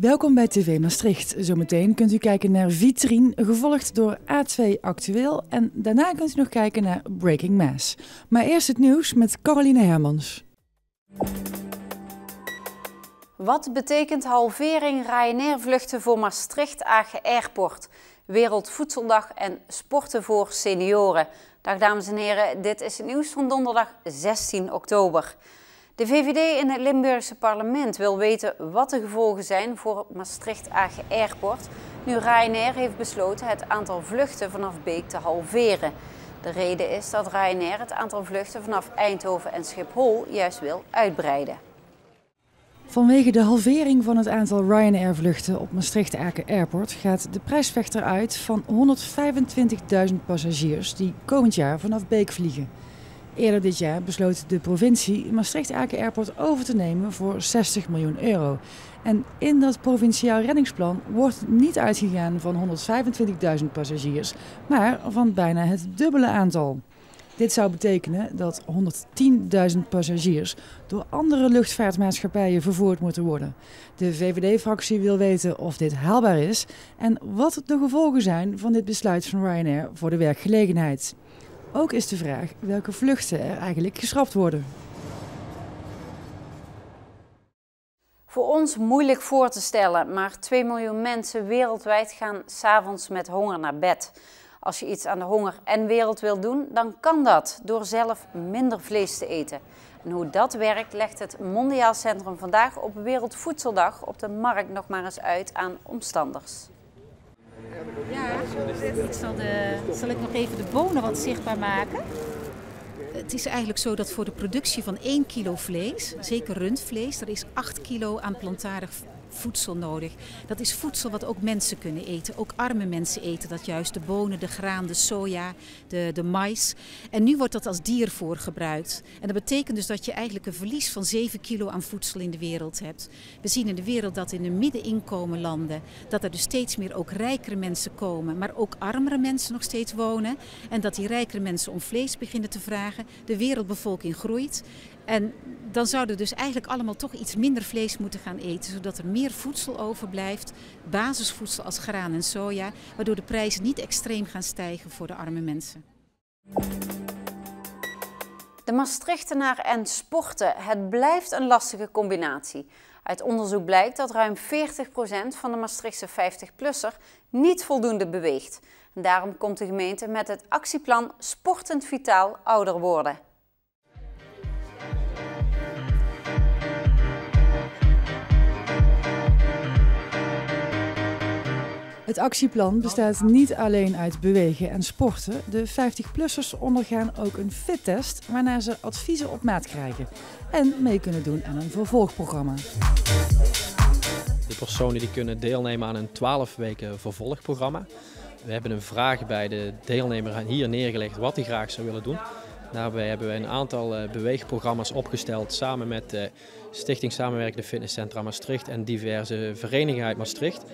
Welkom bij TV Maastricht. Zometeen kunt u kijken naar Vitrine, gevolgd door A2 Actueel. En daarna kunt u nog kijken naar Breaking Mass. Maar eerst het nieuws met Caroline Hermans. Wat betekent halvering Ryanair-vluchten voor Maastricht-Agen Airport? Wereldvoedseldag en sporten voor senioren. Dag dames en heren, dit is het nieuws van donderdag 16 oktober. De VVD in het Limburgse parlement wil weten wat de gevolgen zijn voor Maastricht-Agen Airport, nu Ryanair heeft besloten het aantal vluchten vanaf Beek te halveren. De reden is dat Ryanair het aantal vluchten vanaf Eindhoven en Schiphol juist wil uitbreiden. Vanwege de halvering van het aantal Ryanair-vluchten op Maastricht-Aken Airport gaat de prijsvechter uit van 125.000 passagiers die komend jaar vanaf Beek vliegen. Eerder dit jaar besloot de provincie Maastricht-Aken Airport over te nemen voor 60 miljoen euro. En in dat provinciaal reddingsplan wordt niet uitgegaan van 125.000 passagiers, maar van bijna het dubbele aantal. Dit zou betekenen dat 110.000 passagiers door andere luchtvaartmaatschappijen vervoerd moeten worden. De VVD-fractie wil weten of dit haalbaar is en wat de gevolgen zijn van dit besluit van Ryanair voor de werkgelegenheid. Ook is de vraag welke vluchten er eigenlijk geschrapt worden. Voor ons moeilijk voor te stellen, maar 2 miljoen mensen wereldwijd gaan s'avonds met honger naar bed. Als je iets aan de honger en wereld wil doen, dan kan dat door zelf minder vlees te eten. En hoe dat werkt, legt het Mondiaal Centrum vandaag op Wereldvoedseldag op de markt nog maar eens uit aan omstanders. Ja, ik zal, de, zal ik nog even de bonen wat zichtbaar maken? Het is eigenlijk zo dat voor de productie van 1 kilo vlees, zeker rundvlees, er is 8 kilo aan plantaardig voedsel nodig. Dat is voedsel wat ook mensen kunnen eten. Ook arme mensen eten dat juist. De bonen, de graan, de soja, de, de mais. En nu wordt dat als diervoer gebruikt. En dat betekent dus dat je eigenlijk een verlies van 7 kilo aan voedsel in de wereld hebt. We zien in de wereld dat in de middeninkomenlanden, dat er dus steeds meer ook rijkere mensen komen, maar ook armere mensen nog steeds wonen. En dat die rijkere mensen om vlees beginnen te vragen. De wereldbevolking groeit. En dan zouden we dus eigenlijk allemaal toch iets minder vlees moeten gaan eten, zodat er meer voedsel overblijft, basisvoedsel als graan en soja, waardoor de prijzen niet extreem gaan stijgen voor de arme mensen. De Maastrichtenaar en sporten, het blijft een lastige combinatie. Uit onderzoek blijkt dat ruim 40% van de Maastrichtse 50-plusser niet voldoende beweegt. Daarom komt de gemeente met het actieplan Sportend Vitaal Ouder Worden. Het actieplan bestaat niet alleen uit bewegen en sporten. De 50-plussers ondergaan ook een fittest waarna ze adviezen op maat krijgen en mee kunnen doen aan een vervolgprogramma. De personen die kunnen deelnemen aan een 12 weken vervolgprogramma. We hebben een vraag bij de deelnemer hier neergelegd wat hij graag zou willen doen. Daarbij hebben we een aantal eh, beweegprogramma's opgesteld samen met de Stichting Samenwerkende Fitnesscentra Maastricht en diverse verenigingen uit Maastricht.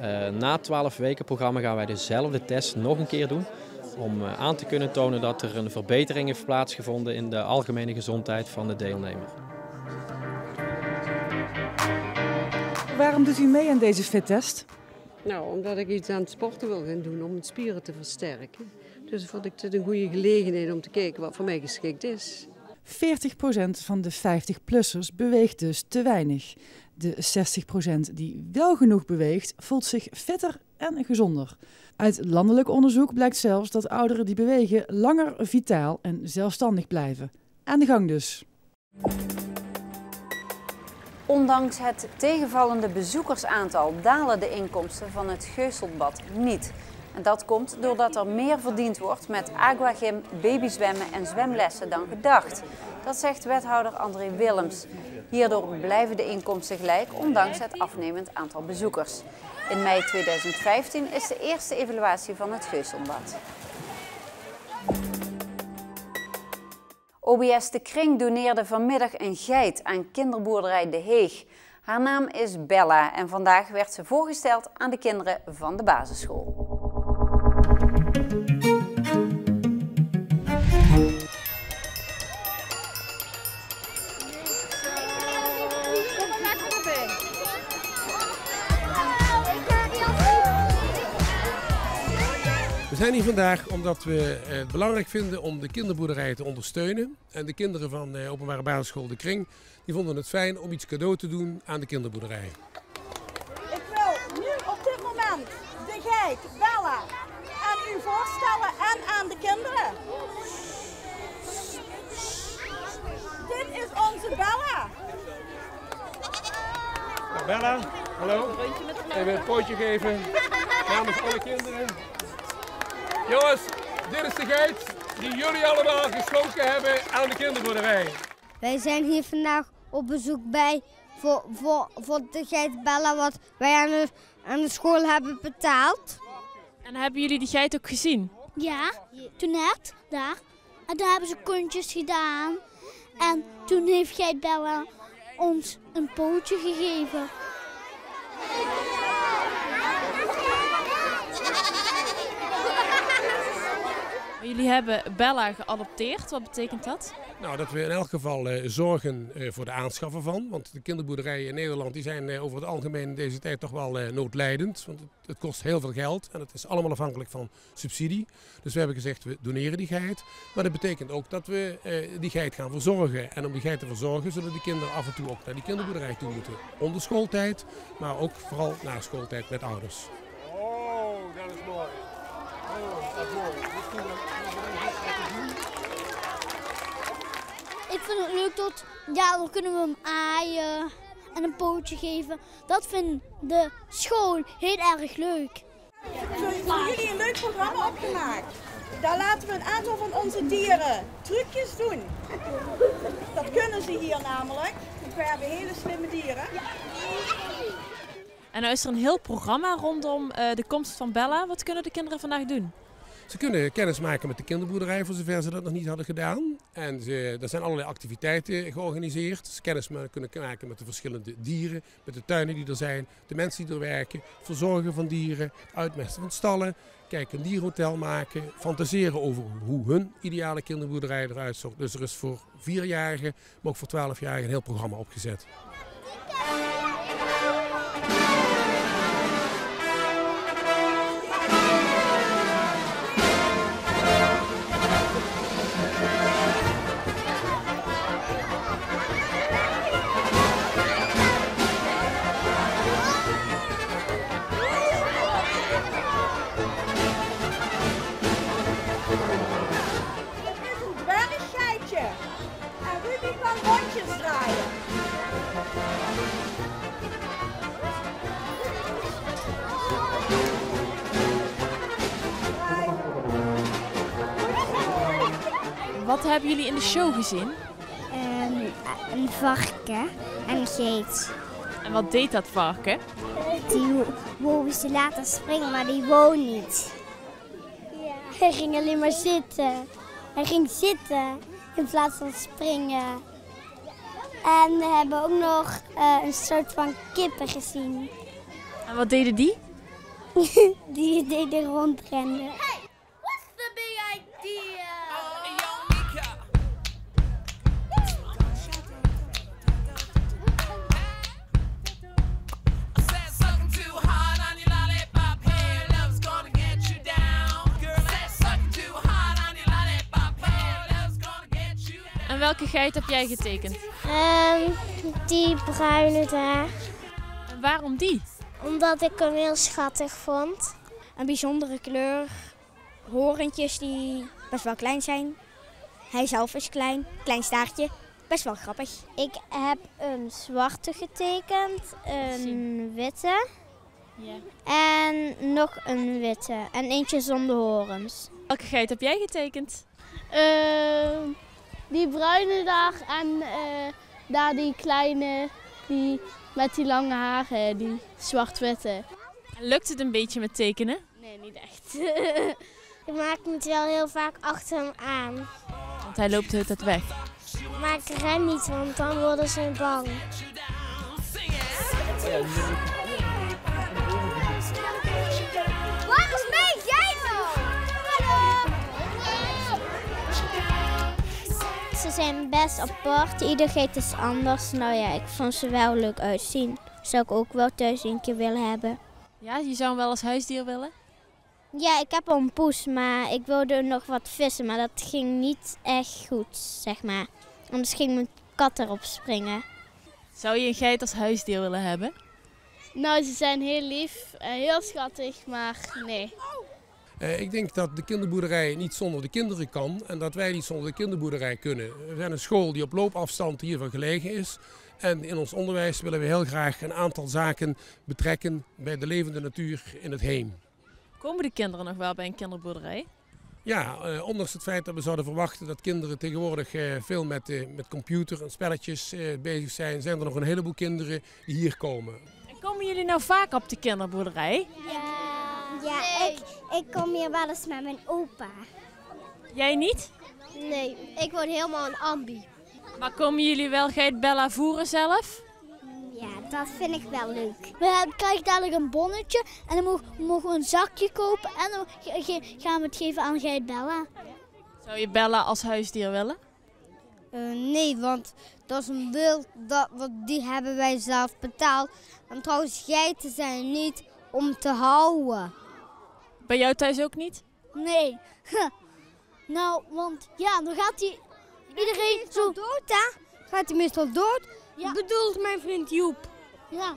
Uh, na 12 weken programma gaan wij dezelfde test nog een keer doen. Om uh, aan te kunnen tonen dat er een verbetering heeft plaatsgevonden in de algemene gezondheid van de deelnemer. Waarom doet u mee aan deze fittest? Nou, omdat ik iets aan het sporten wil gaan doen om het spieren te versterken. Dus vond ik het een goede gelegenheid om te kijken wat voor mij geschikt is. 40% van de 50-plussers beweegt dus te weinig. De 60% die wel genoeg beweegt, voelt zich fitter en gezonder. Uit landelijk onderzoek blijkt zelfs dat ouderen die bewegen langer vitaal en zelfstandig blijven. Aan de gang dus. Ondanks het tegenvallende bezoekersaantal dalen de inkomsten van het Geuselbad niet. En dat komt doordat er meer verdiend wordt met aquagym, babyzwemmen en zwemlessen dan gedacht. Dat zegt wethouder André Willems. Hierdoor blijven de inkomsten gelijk, ondanks het afnemend aantal bezoekers. In mei 2015 is de eerste evaluatie van het Geuselbad. OBS De Kring doneerde vanmiddag een geit aan kinderboerderij De Heeg. Haar naam is Bella en vandaag werd ze voorgesteld aan de kinderen van de basisschool. Zijn hier vandaag omdat we het belangrijk vinden om de kinderboerderij te ondersteunen. En de kinderen van de openbare basisschool De Kring die vonden het fijn om iets cadeau te doen aan de kinderboerderij. Ik wil nu op dit moment de geit Bella aan u voorstellen en aan de kinderen. Dit is onze Bella. Nou, Bella, hallo. Even een pootje geven namens alle kinderen. Jongens, dit is de geit die jullie allemaal geschonken hebben aan de kinderboerderij. Wij zijn hier vandaag op bezoek bij voor, voor, voor de geit Bella wat wij aan de, aan de school hebben betaald. En hebben jullie die geit ook gezien? Ja, toen net, daar. En daar hebben ze kontjes gedaan. En toen heeft geit Bella ons een pootje gegeven. Jullie hebben Bella geadopteerd. Wat betekent dat? Nou, dat we in elk geval uh, zorgen uh, voor de aanschaffen van. Want de kinderboerderijen in Nederland die zijn uh, over het algemeen in deze tijd toch wel noodlijdend. Want het, het, kost heel veel geld en het is allemaal afhankelijk van subsidie. Dus we hebben gezegd, we doneren die geit. Maar dat betekent ook dat we die geit gaan verzorgen. En om die geit te verzorgen zullen de kinderen af en toe ook naar die kinderboerderij toe moeten. Onder schooltijd, maar ook vooral na schooltijd met ouders. Oh, dat is mooi. Oh, dat is mooi. Ik vind het leuk dat, ja, dan kunnen we hem aaien en een pootje geven. Dat vindt de school heel erg leuk. We hebben voor jullie een leuk programma opgemaakt. Daar laten we een aantal van onze dieren trucjes doen. Dat kunnen ze hier namelijk. Want we hebben hele slimme dieren. En nou is er een heel programma rondom uh, de komst van Bella. Wat kunnen de kinderen vandaag doen? Ze kunnen kennis maken met de kinderboerderij voor zover ze dat nog niet hadden gedaan. En ze, er zijn allerlei activiteiten georganiseerd. Ze kennis kunnen maken met de verschillende dieren, met de tuinen die er zijn, de mensen die er werken, verzorgen van dieren, uitmesten van stallen, kijken een dierhotel maken, fantaseren over hoe hun ideale kinderboerderij eruit ziet. Dus er is voor vierjarigen, maar ook voor twaalfjarigen een heel programma opgezet. Wat hebben jullie in de show gezien? Um, een varken en een geit. En wat deed dat varken? Die wou ze laten springen, maar die wou niet. Ja. Hij ging alleen maar zitten. Hij ging zitten in plaats van springen. En we hebben ook nog uh, een soort van kippen gezien. En wat deden die? die deden rondrennen. Welke geit heb jij getekend? Um, die bruine daar. En waarom die? Omdat ik hem heel schattig vond. Een bijzondere kleur. Horentjes die best wel klein zijn. Hij zelf is klein. Klein staartje. Best wel grappig. Ik heb een zwarte getekend. Een witte. Ja. En nog een witte. En eentje zonder horens. Welke geit heb jij getekend? Uh, die bruine daar en uh, daar die kleine, die met die lange haren, die zwart-witte. Lukt het een beetje met tekenen? Nee, niet echt. ik maak me wel heel vaak achter hem aan. Want hij loopt het weg. Maar ik ren niet, want dan worden ze bang. Zijn best apart. Ieder geit is anders. Nou ja, ik vond ze wel leuk uitzien. Zou ik ook wel thuis een keer willen hebben. Ja, je zou hem wel als huisdier willen? Ja, ik heb al een poes, maar ik wilde nog wat vissen, maar dat ging niet echt goed, zeg maar. Anders ging mijn kat erop springen. Zou je een geit als huisdier willen hebben? Nou, ze zijn heel lief en heel schattig, maar nee. Uh, ik denk dat de kinderboerderij niet zonder de kinderen kan en dat wij niet zonder de kinderboerderij kunnen. We zijn een school die op loopafstand hiervan gelegen is. En in ons onderwijs willen we heel graag een aantal zaken betrekken bij de levende natuur in het heem. Komen de kinderen nog wel bij een kinderboerderij? Ja, eh, ondanks het feit dat we zouden verwachten dat kinderen tegenwoordig eh, veel met, eh, met computer en spelletjes eh, bezig zijn, zijn er nog een heleboel kinderen die hier komen. En komen jullie nou vaak op de kinderboerderij? Ja, ja ik, ik kom hier wel eens met mijn opa. Jij niet? Nee, ik woon helemaal in Ambi. Maar komen jullie wel geit Bella voeren zelf? Ja, dat vind ik wel leuk. We krijgen dadelijk een bonnetje en dan mogen, we een zakje kopen en dan gaan we het geven aan Geit Bella. Zou je Bella als huisdier willen? Eh, nee, want dat is een wild, dat, wat, die hebben wij zelf betaald. En trouwens, geiten zijn niet om te houden. Bij jou thuis ook niet? Nee. Nou, want ja, dan gaat hij iedereen zo... dood, hè? Gaat hij meestal dood? Ja. Bedoelt mijn vriend Joep. Ja.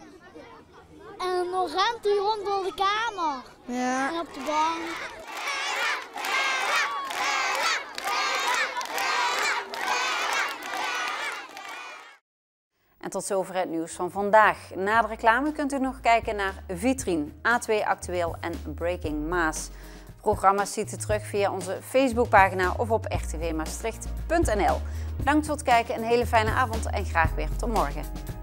En dan rent hij rond door de kamer. Ja. En op de bank. En tot zover het nieuws van vandaag. Na de reclame kunt u nog kijken naar Vitrine, A2 Actueel en Breaking Maas. Programma's ziet u terug via onze Facebookpagina of op rtvmaastricht.nl. Bedankt voor het kijken, een hele fijne avond en graag weer tot morgen.